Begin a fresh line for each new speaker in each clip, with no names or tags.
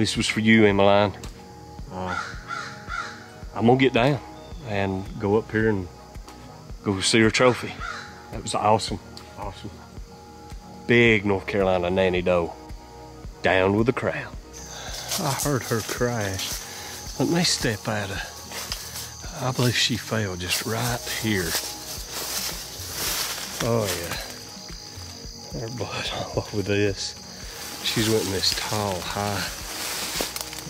This was for you, Emmeline. Uh, I'm gonna get down and go up here and go see her trophy. That was awesome, awesome. Big North Carolina nanny doe. Down with the crown. I heard her crash. Let me step at her. I believe she fell just right here. Oh yeah. Her blood all over this. She's went in this tall, high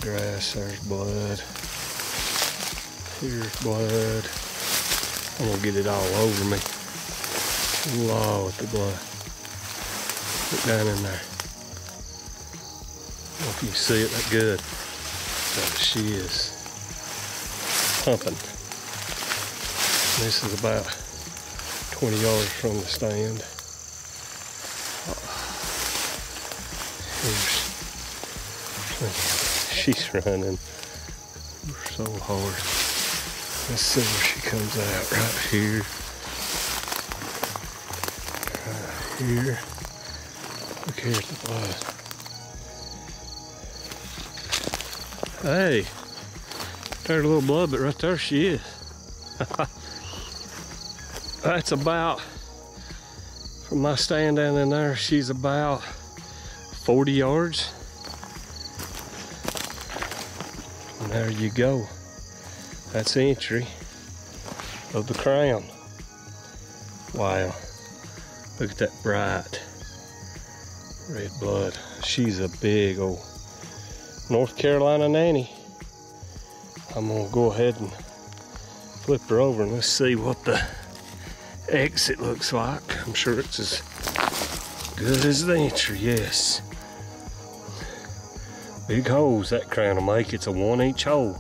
grass. There's blood. Here's blood. I'm gonna get it all over me. Lord, the blood. Look down in there. Don't know if you can see it that good. But she is pumping. This is about 20 yards from the stand. Here's she's running so hard. Let's see where she comes out right here. Right here. Look here's the blood. Hey, there's a little blood, but right there she is. That's about, from my stand down in there, she's about 40 yards. And there you go. That's the entry of the crown. Wow. Look at that bright red blood. She's a big old North Carolina nanny. I'm gonna go ahead and flip her over and let's see what the exit looks like. I'm sure it's as good as the entry, yes. Big holes that crown will make. It's a one inch hole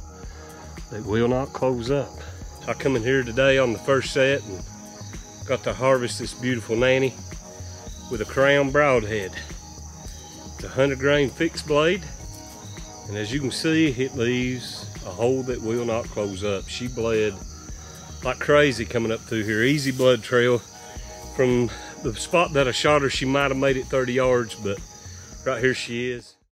that will not close up. I come in here today on the first set and got to harvest this beautiful nanny with a crown broadhead. It's a 100 grain fixed blade and as you can see, it leaves a hole that will not close up. She bled like crazy coming up through here. Easy blood trail. From the spot that I shot her, she might have made it 30 yards, but right here she is.